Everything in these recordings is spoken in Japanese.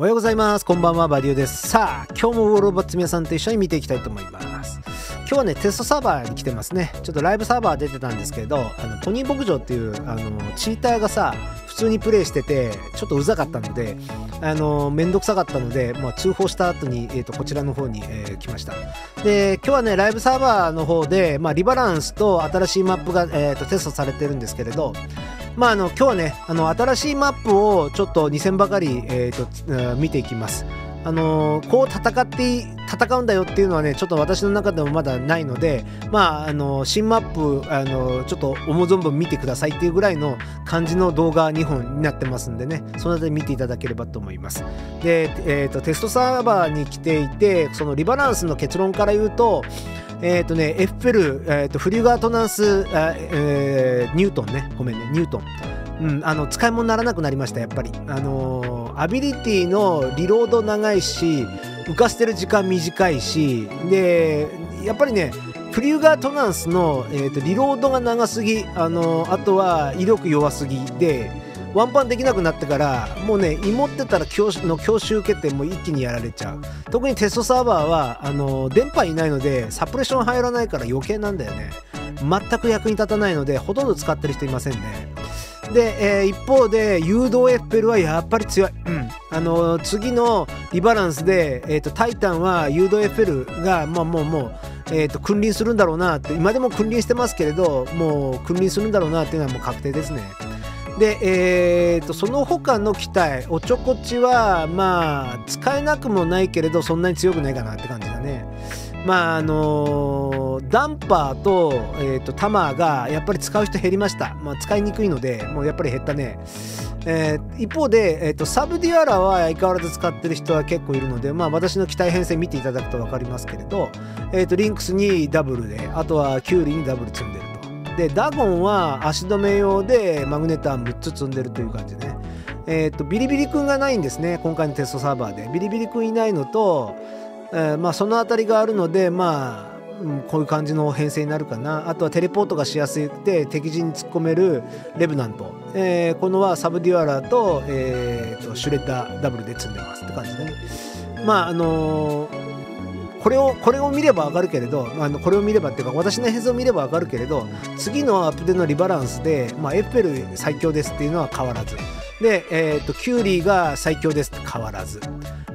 おはようございます。こんばんは、バディオです。さあ、今日もウォールバッツ皆さんと一緒に見ていきたいと思います。今日はね、テストサーバーに来てますね。ちょっとライブサーバー出てたんですけど、あのポニー牧場っていうあのチーターがさ、普通にプレイしてて、ちょっとうざかったので、あのめんどくさかったので、まあ、通報した後に、えー、とこちらの方に、えー来ました。で、今日はね、ライブサーバーの方で、まあ、リバランスと新しいマップが、えー、とテストされてるんですけれど、まあ、あの今日はねあの新しいマップをちょっと2000ばかり、えーと見ていきます。あのこう戦って戦うんだよっていうのはねちょっと私の中でもまだないのでまああの新マップあのちょっと思う存分見てくださいっていうぐらいの感じの動画2本になってますんでね。その辺り見ていただければと思います。で、えーとテストサーバーに来ていてそのリバランスの結論から言うとえっ、とねエッフェル、えーとフリューガートナンス、えーニュートンね。ごめんねニュートン。うん、あの使い物にならなくなりましたやっぱり。あのーアビリティのリロード長いし浮かせてる時間短いしでやっぱりねフリューガートナンスの、えーとリロードが長すぎ、あのあとは威力弱すぎでワンパンできなくなってからもうね芋ってたら教習の教習受けても一気にやられちゃう。特にテストサーバーはあの電波いないのでサプレッション入らないから余計なんだよね。全く役に立たないのでほとんど使ってる人いませんね。で、えー一方で誘導エッフェルはやっぱり強い、うん、あの次のリバランスで、えー、とタイタンは誘導エッフェルが、まあ、もうもう、えー、と君臨するんだろうなって今でも君臨してますけれどもう君臨するんだろうなっていうのはもう確定ですね。で、えー、とその他の機体おちょこちはまあ使えなくもないけれどそんなに強くないかなって感じだねまああのダンパーと,、えー、とタマーがやっぱり使う人減りました、まあ、使いにくいのでもうやっぱり減ったね、えー一方で、えー、とサブディアラは相変わらず使ってる人は結構いるので、まあ、私の機体編成見ていただくと分かりますけれど、えー、とリンクスにダブルであとはキュウリにダブル積んでると。でダゴンは足止め用でマグネタン6つ積んでるという感じでね。えー、とビリビリ君がないんですね。今回のテストサーバーで。ビリビリ君いないのと、えーまあ、その辺りがあるのでまあうんこういう感じの編成になるかな。あとはテレポートがしやすくて敵陣に突っ込めるレブナント、えーこのはサブデュアラーと,、えーとシュレッダーダブルで積んでます。って感じでね。まああのーこれをこれを見ればわかるけれど、あのこれを見ればっていうか私の映像を見ればわかるけれど次のアップデのリバランスで、まあ、エッフェル最強ですっていうのは変わらず。で、えー、とキュウリーが最強ですって変わらず。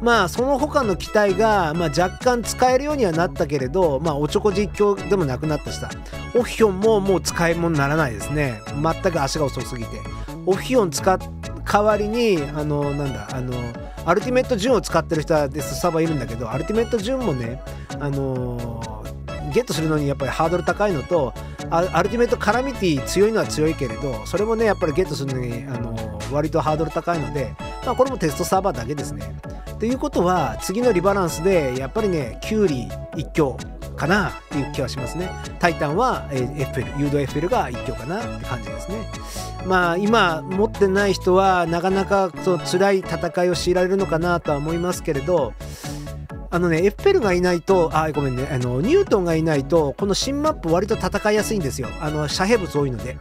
まあその他の機体が、まあ、若干使えるようにはなったけれど、まあ、おちょこ実況でもなくなったしさ。オフィオンももう使い物にならないですね。全く足が遅すぎて。オフィオン使っ代わりにあのなんだあのアルティメット順を使ってる人はデスサーバーいるんだけどアルティメット順もねあのゲットするのにやっぱりハードル高いのとアアルティメットカラミティ強いのは強いけれどそれもねやっぱりゲットするのにあの割とハードル高いので、まあ、これもテストサーバーだけですね。ということは次のリバランスでやっぱりねキュウリ一強かなっていう気はしますね。タイタンは、えーエッフェル、誘導 FL が一強かなって感じですね。まあ今持ってない人はなかなかそう辛い戦いを強いられるのかなとは思いますけれどあのねエッフェルがいないとあごめんねあのニュートンがいないとこの新マップ割と戦いやすいんですよ。あの遮蔽物多いので。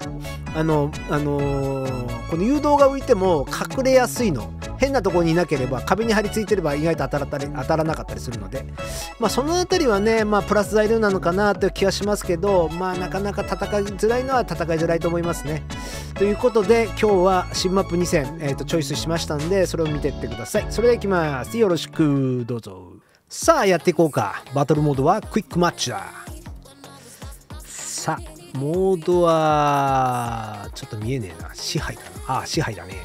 あのあのーこの誘導が浮いても隠れやすいの。変なところにいなければ壁に張り付いてれば意外と当たったり当たらなかったりするので。まあそのあたりはねまあプラス材料なのかなという気がしますけどまあなかなか戦いづらいのは戦いづらいと思いますね。ということで今日は新マップ2戦、えー、とチョイスしましたんでそれを見てってください。それではいきます。よろしく。どうぞ。さあやっていこうか。バトルモードはクイックマッチだ。さあモードはちょっと見えねえな。支配かな。あ支配だね。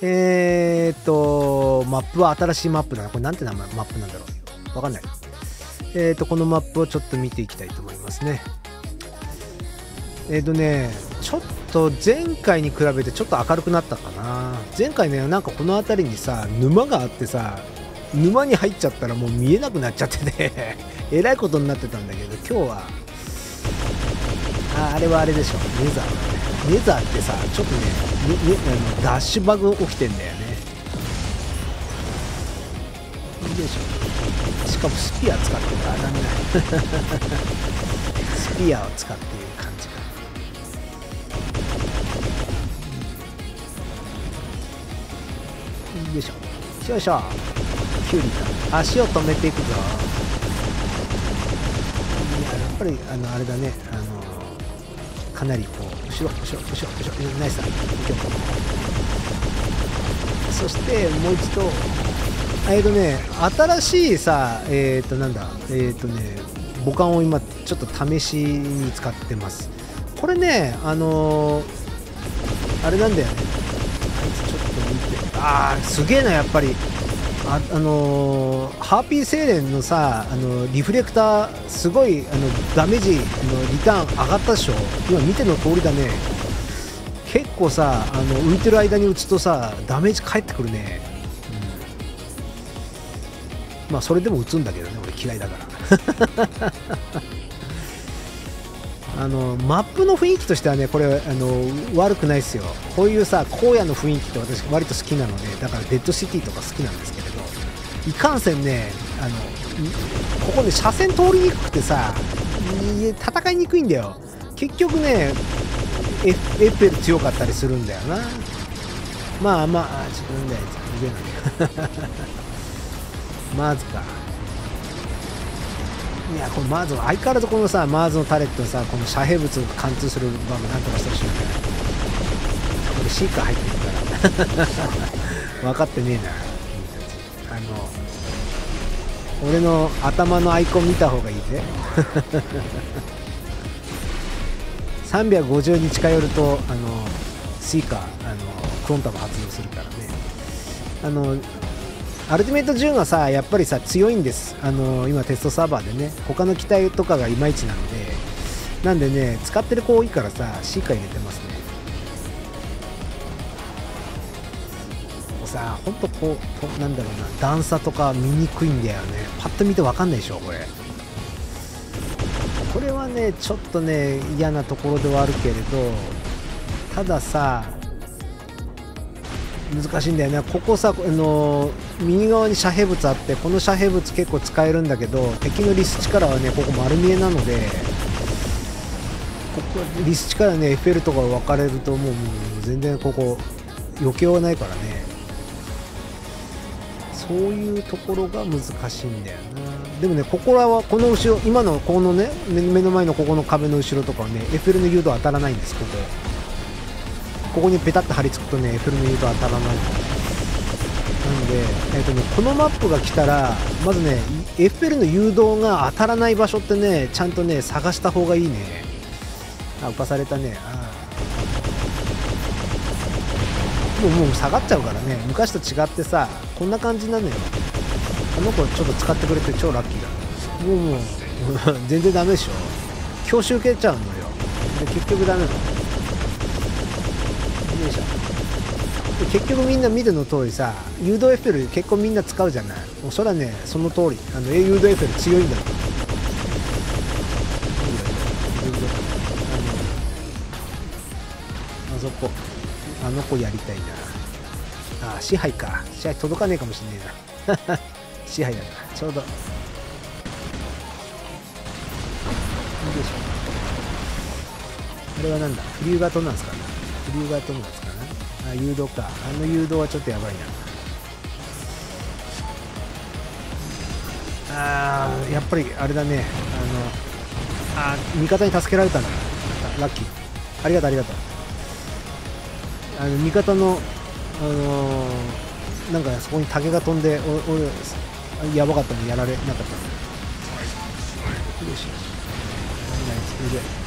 えー、っとマップは新しいマップだな。これなんて名前マップなんだろう。わかんない。えー、っとこのマップをちょっと見ていきたいと思いますね。えー、っとねちょっと前回に比べてちょっと明るくなったかな。前回ねなんかこの辺りにさ沼があってさ沼に入っちゃったらもう見えなくなっちゃってて えらいことになってたんだけど今日は。ああれはあれでしょ。ネザーだね。ネザーってさちょっとねねねあのダッシュバグ起きてんだよね。よいでしょ。しかもスピア使ってるからダメだスピアを使っている感じか。よいしょ。よいしょ。キュウリだ足を止めていくぞ。いややっぱりあのあれだね。あのかなりこう後ろ後ろ後ろ後ろ。ナイスだ。そしてもう一度。えっ、ー、とね新しいさえっ、ー、となんだ。えっ、ー、とね母艦を今ちょっと試しに使ってます。これねあのあれなんだよね。あいつちょっと見て。ああすげえなやっぱり。ああのー、ハーピー精錬のさあのリフレクターすごいあのダメージのリターン上がったでしょ。今見ての通りだね。結構さあの浮いてる間に打つとさダメージ返ってくるね、うん、まあそれでも打つんだけどね俺嫌いだから。あのマップの雰囲気としてはねこれあの悪くないですよ。こういうさ荒野の雰囲気って私割と好きなのでだからデッドシティとか好きなんですけれどいかんせんねあのここね車線通りにくくてさ戦いにくいんだよ。結局ねエッフェル強かったりするんだよな。まあまあちょっとなんだよまずか。いやこれまず相変わらずこのさマーズのタレットのさこの遮蔽物を貫通する場面なんとかしてほしいよね。これシーカー入ってるから。分かってねえな。あの俺の頭のアイコン見た方がいいぜ。350に近寄るとあのスイカあのクロンタも発動するからね。あのアルティメット10がさやっぱりさ強いんです。あの今テストサーバーでね他の機体とかがいまいちなんで。なんでね使ってる子多いからさシーカー入れてますね。さほんとこうなんだろうな段差とか見にくいんだよね。パッと見て分かんないでしょこれ。これはねちょっとね嫌なところではあるけれどたださ難しいんだよねここさあの右側に遮蔽物あってこの遮蔽物結構使えるんだけど敵のリス力はねここ丸見えなのでここリス力ねエッフェルとか分かれるともうもう全然ここ余計はないからね。そういうところが難しいんだよな。でもねここらはこの後ろ今のこのね目の前のここの壁の後ろとかはねエッフェルの誘導当たらないんですここ。ここにペタッと貼り付くとねフェルメイト当たらない。で、えーとね、このマップが来たらまずねエッフェルの誘導が当たらない場所ってねちゃんとね探した方がいいね。あ浮かされたね。あもうもう下がっちゃうからね。昔と違ってさこんな感じなのよ。この子ちょっと使ってくれて超ラッキーだ。もうもう 全然ダメでしょ。教習受けちゃうのよ。で結局ダメなの。よいしょ。結局みんな見るの通りさ誘導エッフェル結構みんな使うじゃない。もうそれはねその通り。あの誘導エッフェル強いんだ。からあそこ。あの子やりたいな。ああ支配か。支配届かねえかもしんねえな。支配だな。ちょうど。よいしょ。これはなんだ？フリューガトなんですか？ねフリューガートムですか？あ誘導か。あの誘導はちょっとやばいな。あーやっぱりあれだね。あのあ味方に助けられたな。ラッキー。ありがとうありがとう。あの味方のあのー、なんかそこに竹が飛んでお俺やばかったのやられなかったのよしよし。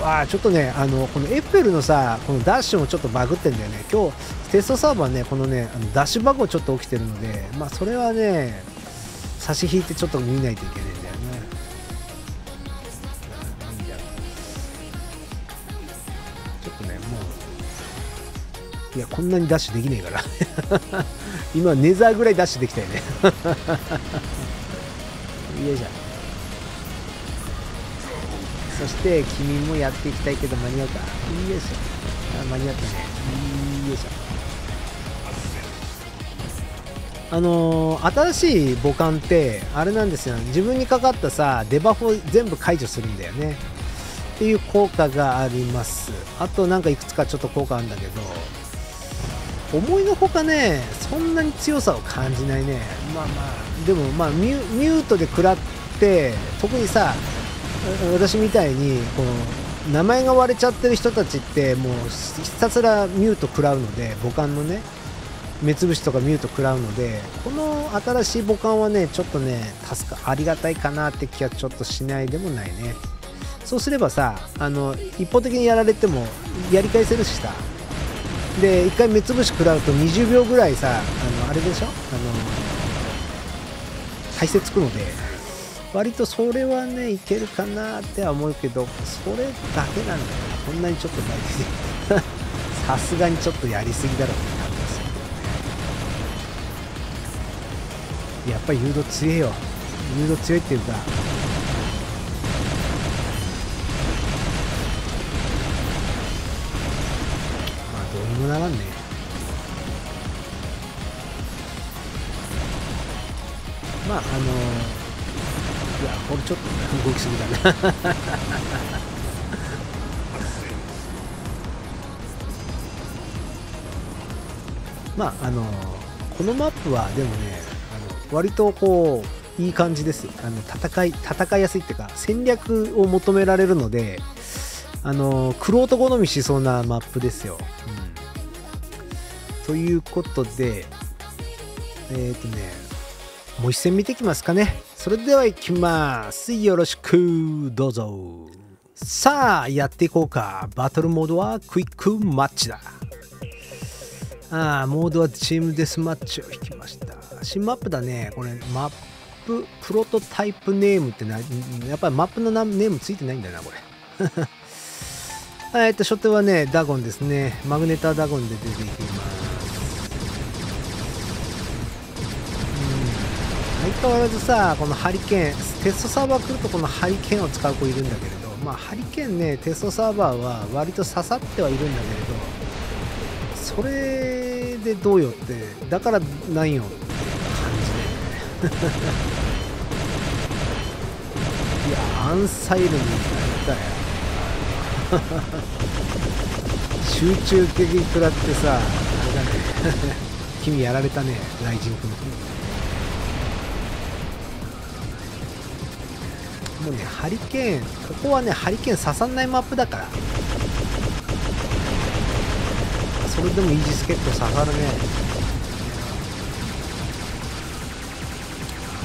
ナイスであちょっとねあのこのエッフェルのさこのダッシュもちょっとバグってんだよね。今日テストサーバーねこのねあのダッシュバグちょっと起きてるのでまあそれはね差し引いてちょっと見ないといけないんだよね。ちょっとねもういやこんなにダッシュできねえから。今ネザーぐらいダッシュできたよね。よいしょ。そして君もやっていきたいけど間に合うか。よいしょあ間に合ったね。よいしょあのー、新しい母艦ってあれなんですよ。自分にかかったさデバフを全部解除するんだよね。っていう効果があります。あとなんかいくつかちょっと効果あるんだけど思いのほかねそんなに強さを感じないね。まあまあ。でもまあミュートで食らって特にさ私みたいにこの名前が割れちゃってる人たちってもうひたすらミュート食らうので母艦のね目つぶしとかミュート食らうのでこの新しい母艦はねちょっとね助かありがたいかなって気はちょっとしないでもないね。そうすればさあの一方的にやられてもやり返せるしさ。で1回目つぶし食らうと20秒ぐらいさあのあれでしょ？あの体勢つくので。割とそれはねいけるかなっては思うけどそれだけなんだよ。こんなにちょっと大事 さすがにちょっとやりすぎだろうって感じですよやっぱり誘導強いよ。誘導強いっていうか。まあどうにもならんね。まああのいやこれちょっと動きすぎだな。まああのこのマップはでもねあの割とこういい感じですあの戦い戦いやすいっていうか戦略を求められるのであのクロート好みしそうなマップですよ、うん、ということでえっ、ー、とねもう一戦見てきますかね。それでは行きます。よろしく。どうぞ。さあやっていこうか。バトルモードはクイックマッチだ。ああモードはチームデスマッチを引きました。新マップだね。これマッププロトタイプネームってなやっぱりマップのネームついてないんだなこれ。えっと初手はねダゴンですね。マグネタダゴンで出ていきます。変わらずさこのハリケーンテストサーバー来るとこのハリケーンを使う子いるんだけれどまあハリケーンねテストサーバーは割と刺さってはいるんだけれどそれでどうよってだからなんよって感じで。いやアンサイルに行ったよ。集中的に食らってさあれだね。君やられたねライジン君。もうねハリケーンここはねハリケーン刺さんないマップだから。それでもイージスケット刺さるね。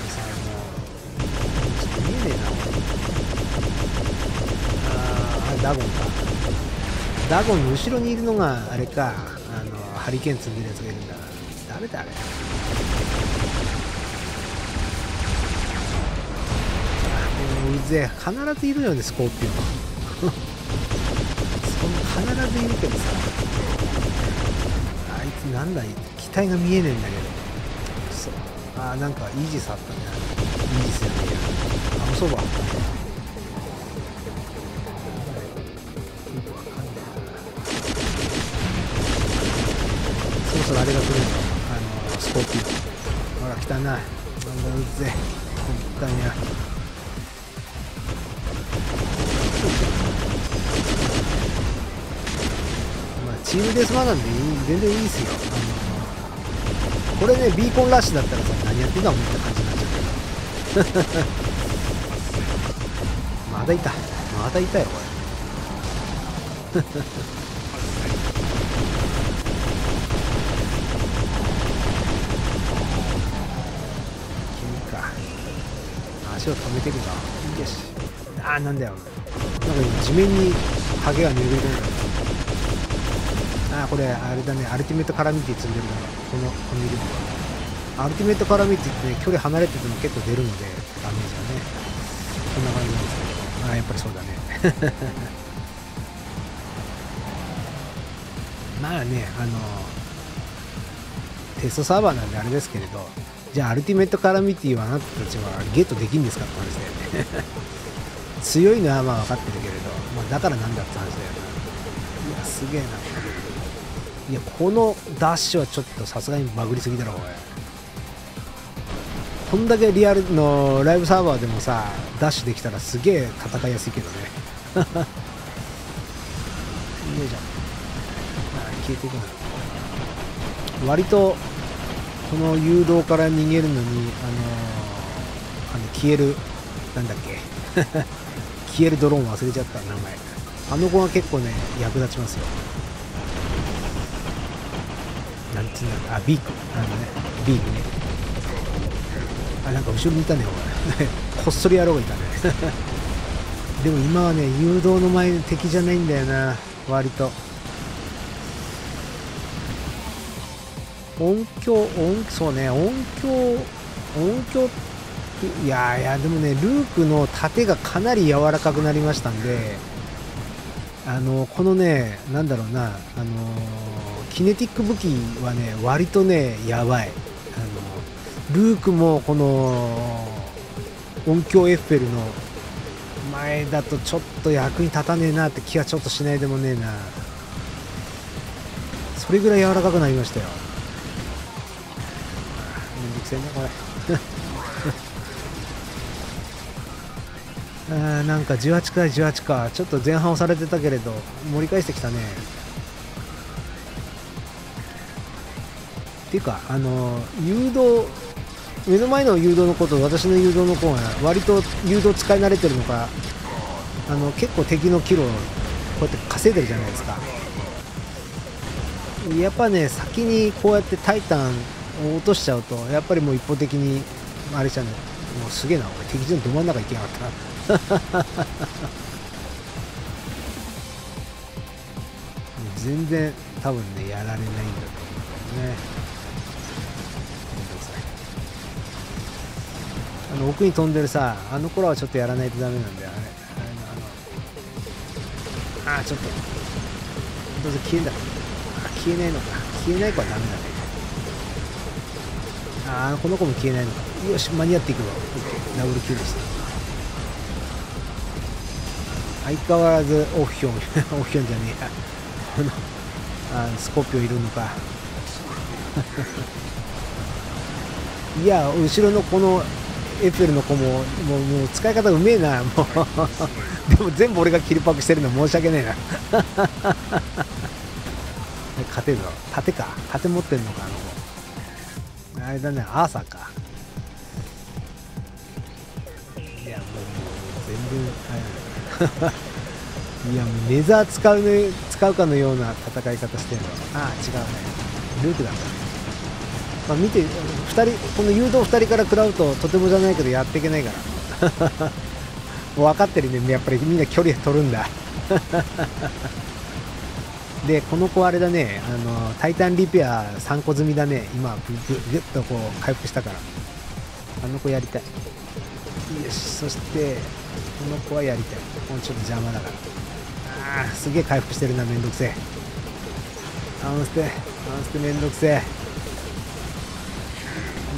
さちょっと見えねえな。ああダゴンか。ダゴンの後ろにいるのがあれか。あのハリケーン積んでるやつがいるんだ。誰だあれ？必ずいるよねスコーピオン。そんな必ずいるけどさ。あいつなんだ機体が見えねえんだけど。そあーなんかイージスあったね。イージスやねえや。あそばよくわか。んねそろそろあれが来るんだあのスコーピオン。ほら汚い。なんだうぜ。本当にチームデスマなんで全然いいですよ。あのこれねビーコンラッシュだったらさ何やってんだみたいな感じになっちゃう。け どまだいた。まだいたよこれ。君か。足を止めていくかよしああなんだよ。なんか今地面にハゲが塗り込んだあこれあれだね。アルティメットカラミティ積んでるのがこのこの色。アルティメットカラミティってね距離離れてても結構出るのでダメージがね。こんな感じなんですけど。あやっぱりそうだね。まあねあのテストサーバーなんであれですけれどじゃあアルティメットカラミティはあなたたちはゲットできんですかって話だよね。強いのはまあ分かってるけれど、まあ、だからなんだって話だよねいやすげえな。いやこのダッシュはちょっとさすがにバグりすぎだろおい。こんだけリアルのライブサーバーでもさダッシュできたらすげえ戦いやすいけどね。よ いしょあ消えていくな。割とこの誘導から逃げるのにあのあの消えるなんだっけ。消えるドローン忘れちゃった名前。あの子が結構ね役立ちますよ。なんつうんだあビーク。あのね。ビークね。あなんか後ろにいたねお前 こっそり野郎がいたね。でも今はね誘導の前に敵じゃないんだよな。割と。音響音そうね。音響音響いやいやでもねルークの盾がかなり柔らかくなりましたんであのこのねなんだろうなあのキネティック武器はね割とねやばい。あのルークもこの音響エッフェルの前だとちょっと役に立たねえなって気はちょっとしないでもねえな。それぐらい柔らかくなりましたよ。めんどくせえなこれ。あーなんか18か18か。ちょっと前半押されてたけれど盛り返してきたね。っていうかあの誘導目の前の誘導の子と私の誘導の子が割と誘導使い慣れてるのかあの結構敵のキロをこうやって稼いでるじゃないですか。やっぱね先にこうやってタイタンを落としちゃうとやっぱりもう一方的にあれじゃないもうすげえな俺敵陣のど真ん中行けなかったな。全然多分ねやられないんだと思うんだよね。あの奥に飛んでるさあの子らはちょっとやらないとダメなんだよあれ。あれのあのあーちょっと。どうせ消えんだ。あ消えないのか。消えない子はダメだね。ああこの子も消えないのか。よし間に合っていくわ。OK ダブルキルでした。相変わらずオフヒョン オフヒョンじゃねえや。このあスコピオいるのか。いや後ろのこのエッフェルの子ももうもう使い方うめえな。もう。でも全部俺がキルパクしてるの申し訳ねえな。勝てるぞ盾か。盾持ってんのかあの子。あれだねアーサーか。いやもうもう全然あれいやもうレザー使う,、ね、使うかのような戦い方してるの。ああ違うね。ルークだった。ねまあ、見て2人この誘導2人から食らうととてもじゃないけどやっていけないから。もう分かってるね。やっぱりみんな距離取るんだ。でこの子あれだね。あのタイタンリペア3個済みだね。今ぐぐぐっとこう回復したから。あの子やりたい。よし。そしてこの子はやりたい。もうちょっと邪魔だから。あーすげえ回復してるな。めんどくせえ。アンステアンステめんどくせえ。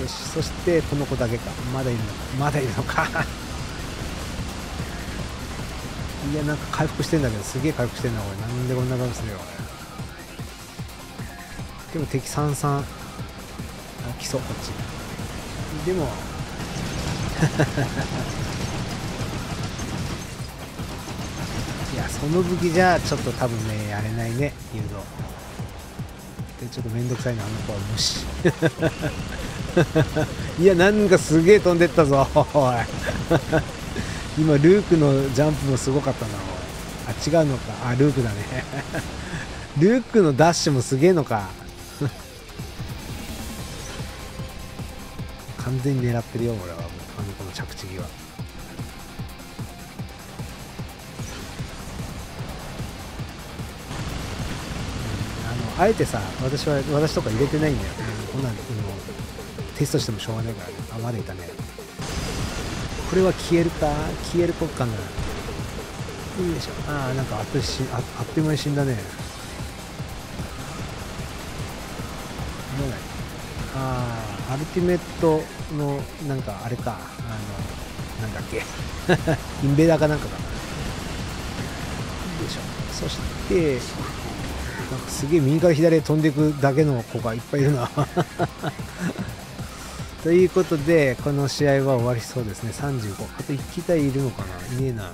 よしそしてこの子だけか。まだいるのか。まだいるのか。いやなんか回復してんだけどすげえ回復してんなこれ。なんでこんな顔するよでも敵33あ来そうこっち。でも いやその武器じゃちょっと多分ねやれないね誘導。でちょっとめんどくさいなあの子は無視。いやなんかすげえ飛んでったぞおい。今ルークのジャンプもすごかったなあ違うのか。あルークだね。ルークのダッシュもすげえのか。完全に狙ってるよ俺は。もうあの子の着地際。あのあえてさ私は私とか入れてないんだよ、こんなんもうテストしてもしょうがないからね。あまだいたね。これは消えるか？消える子かな。いいでしょ。ああなんかあっとしああっという間に死んだね。もうない。ああアルティメットのなんかあれか。あのなんだっけ。インベーダーかなんかかな。よいしょ。そしてなんかすげえ右から左へ飛んでいくだけの子がいっぱいいるな。ということでこの試合は終わりそうですね。35あと1機体いるのかな？いねえな。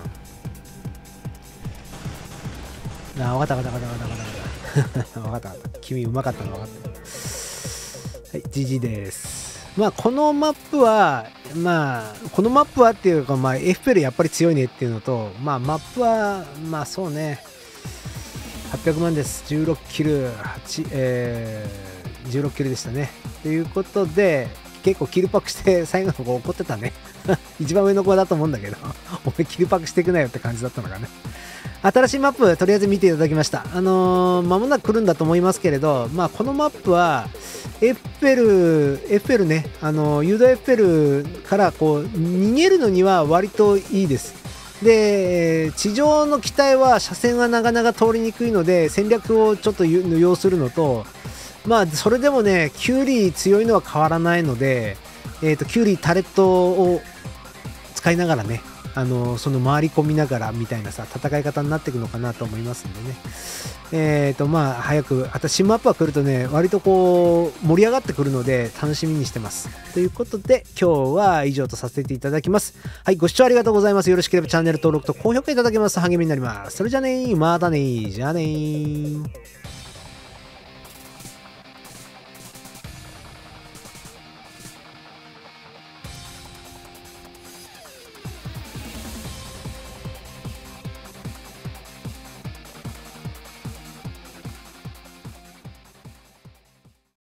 あ分かった分かった分かった分かった分かった。分かった。君うまかったの分かった。はい、GG です。まあ、このマップは、まあ、このマップはっていうか、まあ、エフペルやっぱり強いねっていうのと、まあ、マップは、まあ、そうね、800万です。16キル、8、えー、16キルでしたね。ということで、結構キルパクして最後の子怒ってたね。一番上の子だと思うんだけど、お前キルパクしてくなよって感じだったのかね。新しいマップ、とりあえず見ていただきました。あのー、間もなく来るんだと思いますけれど、まあ、このマップは、エッフェル、エッフェルね、あの、ユードエッフェルからこう、逃げるのには割といいです。で、地上の機体は車線はなかなか通りにくいので、戦略をちょっと要するのと、まあ、それでもね、キュウリ強いのは変わらないので、えっ、ー、と、キュウリタレットを使いながらね、あのその回り込みながらみたいなさ戦い方になっていくのかなと思いますんでね。えっ、ー、とまあ早くあと新マップが来るとね割とこう盛り上がってくるので楽しみにしてます。ということで今日は以上とさせていただきます。はいご視聴ありがとうございます。よろしければチャンネル登録と高評価いただけますと励みになります。それじゃあねまたねー。じゃあね